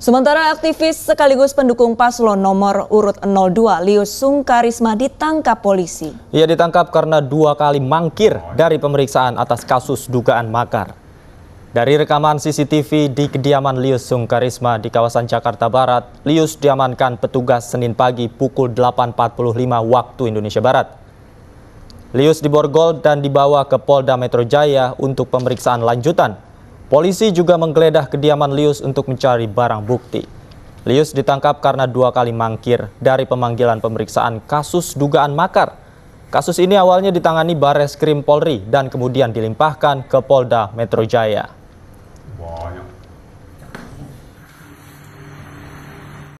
Sementara aktivis sekaligus pendukung paslon nomor urut 02 Lius Sungkarisma ditangkap polisi. Ia ditangkap karena dua kali mangkir dari pemeriksaan atas kasus dugaan makar. Dari rekaman CCTV di kediaman Lius Sungkarisma di kawasan Jakarta Barat, Lius diamankan petugas Senin pagi pukul 8.45 waktu Indonesia Barat. Lius diborgol dan dibawa ke Polda Metro Jaya untuk pemeriksaan lanjutan. Polisi juga menggeledah kediaman Lius untuk mencari barang bukti. Lius ditangkap karena dua kali mangkir dari pemanggilan pemeriksaan kasus dugaan makar. Kasus ini awalnya ditangani Bares Krim Polri dan kemudian dilimpahkan ke Polda Metro Jaya.